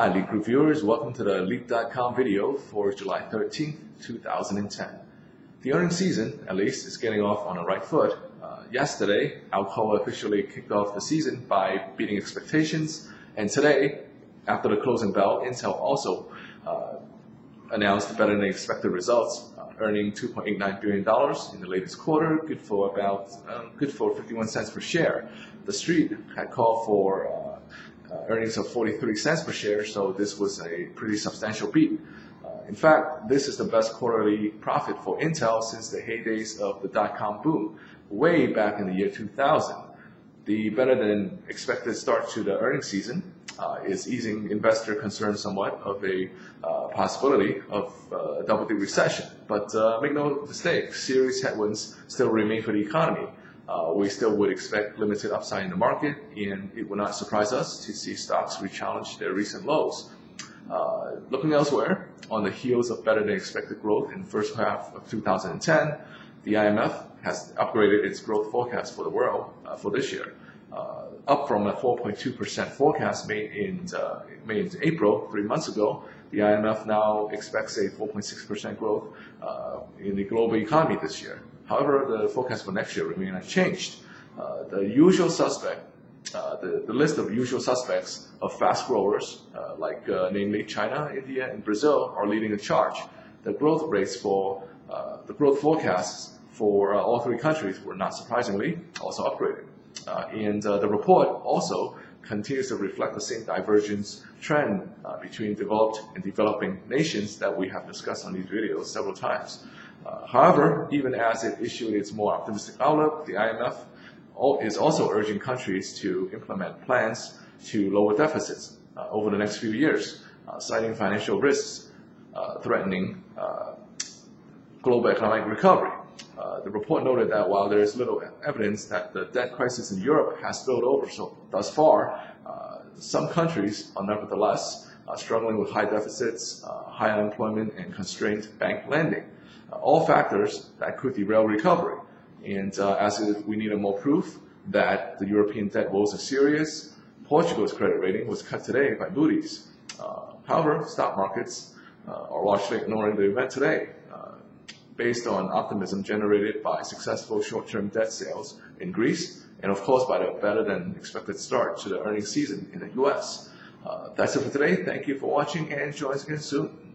Hi, Leeb Group viewers. Welcome to the Leeb.com video for July 13th, 2010. The earnings season, at least, is getting off on the right foot. Uh, yesterday, Alcoa officially kicked off the season by beating expectations, and today, after the closing bell, Intel also uh, announced better than expected results, uh, earning 2.89 billion dollars in the latest quarter, good for about um, good for 51 cents per share. The street had called for uh, earnings of 43 cents per share, so this was a pretty substantial beat. Uh, in fact, this is the best quarterly profit for Intel since the heydays of the dot-com boom, way back in the year 2000. The better than expected start to the earnings season uh, is easing investor concern somewhat of a uh, possibility of uh, a double-digit recession. But uh, make no mistake, serious headwinds still remain for the economy uh, we still would expect limited upside in the market, and it would not surprise us to see stocks re-challenge their recent lows. Uh, looking elsewhere, on the heels of better than expected growth in the first half of 2010, the IMF has upgraded its growth forecast for the world uh, for this year, up from a 4.2% forecast made in, uh, made in April, three months ago. The IMF now expects a 4.6% growth uh, in the global economy this year. However, the forecast for next year remain unchanged. Uh, the usual suspect, uh, the, the list of usual suspects of fast growers, uh, like uh, namely China, India, and Brazil, are leading the charge. The growth rates for uh, the growth forecasts for uh, all three countries were not surprisingly also upgraded. And the report also continues to reflect the same divergence trend between developed and developing nations that we have discussed on these videos several times. Uh, however, even as it issued its more optimistic outlook, the IMF is also urging countries to implement plans to lower deficits uh, over the next few years, uh, citing financial risks uh, threatening uh, global economic recovery. Uh, the report noted that while there is little evidence that the debt crisis in Europe has spilled over so thus far, some countries are nevertheless struggling with high deficits, high unemployment, and constrained bank lending all factors that could derail recovery. And uh, as if we needed more proof that the European debt woes are serious, Portugal's credit rating was cut today by Moody's. Uh, however, stock markets uh, are largely ignoring the event today uh, based on optimism generated by successful short-term debt sales in Greece and of course by the better than expected start to the earnings season in the US. Uh, that's it for today. Thank you for watching and join us again soon.